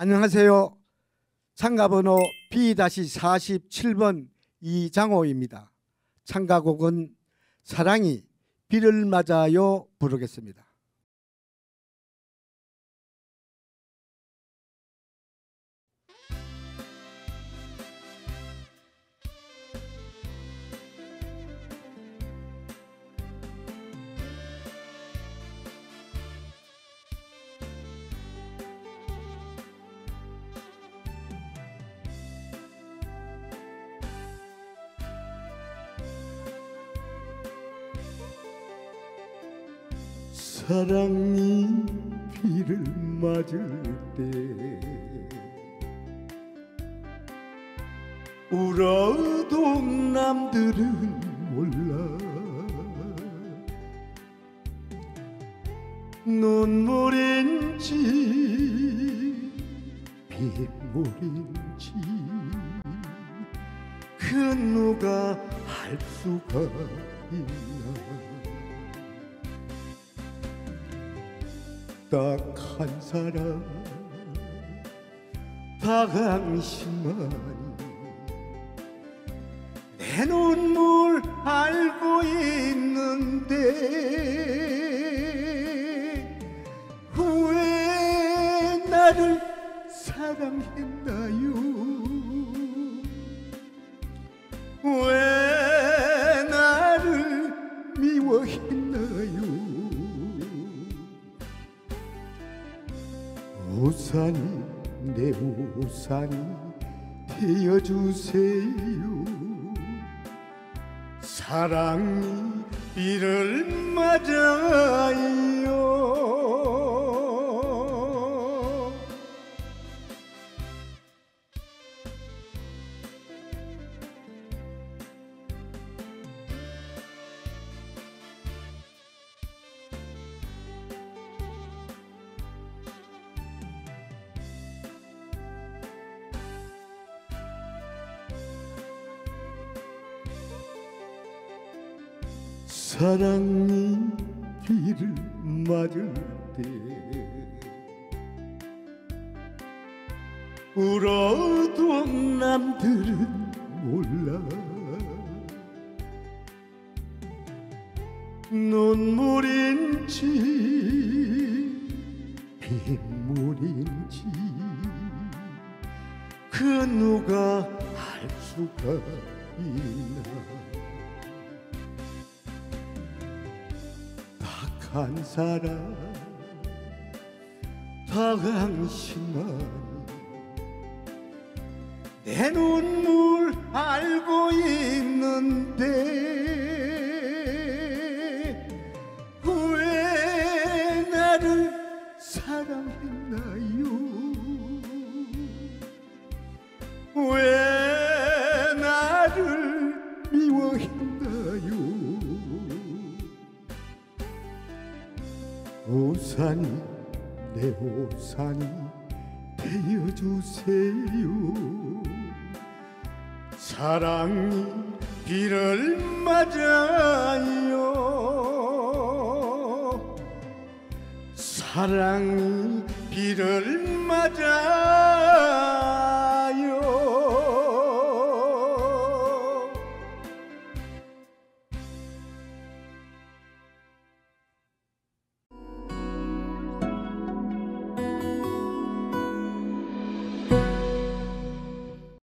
안녕하세요. 참가번호 B-47번 이장호입니다. 참가곡은 사랑이 비를 맞아요 부르겠습니다. 사랑이 비를 맞을 때 울어도 남들은 몰라. 눈물인지 빗물인지 그 누가 알 수가 있나 딱 한 사람 당신만이 내 눈물 알고 있는데 왜 나를 사랑했나요? 왜 나를 미워했나요 우산이 내 우산이 되어주세요. 사랑이 비를 맞아요 사랑이 비를 맞을 때 울어도 남들은 몰라. 눈물인지 빗물인지 그 누가 알 수가 있나 한 사람 당신만. 내 눈물 알고 있는데 왜 나를 사랑했나요? 왜 우산이 내 우산이 되어주세요. 사랑이 비를 맞아요. 사랑이 비를 맞아요